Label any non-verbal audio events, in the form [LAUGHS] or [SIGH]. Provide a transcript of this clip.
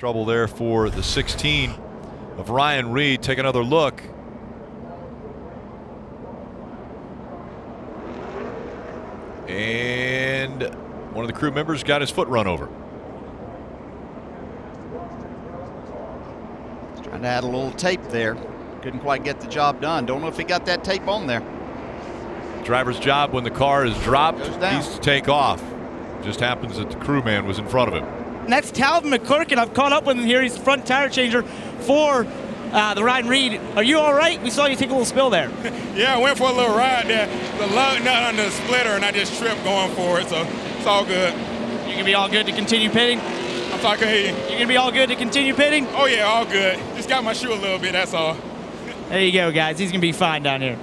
Trouble there for the 16 of Ryan Reed. Take another look. And one of the crew members got his foot run over. Trying to add a little tape there. Couldn't quite get the job done. Don't know if he got that tape on there. Driver's job when the car is dropped, he's to take off. Just happens that the crewman was in front of him. And that's Calvin McClurkin. I've caught up with him here. He's the front tire changer for uh, the Ryan Reed. Are you all right? We saw you take a little spill there. [LAUGHS] Yeah, I went for a little ride there. The lug nut on the splitter, and I just tripped going for it, so it's all good. You gonna be all good to continue pitting? I'm talking to you. You gonna be all good to continue pitting? Oh, yeah, all good. Just got my shoe a little bit, that's all. There you go, guys. He's gonna be fine down here.